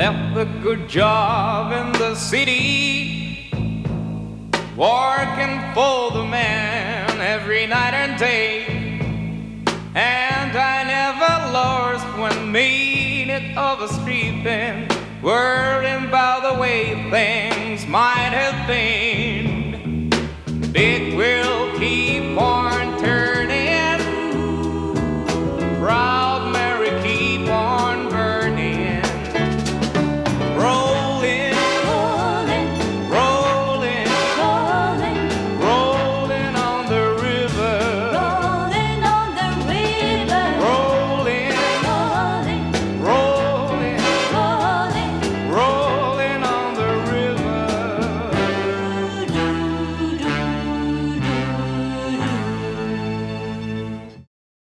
left a good job in the city, working for the man every night and day. And I never lost one minute of a sleeping, worrying about the way things might have been.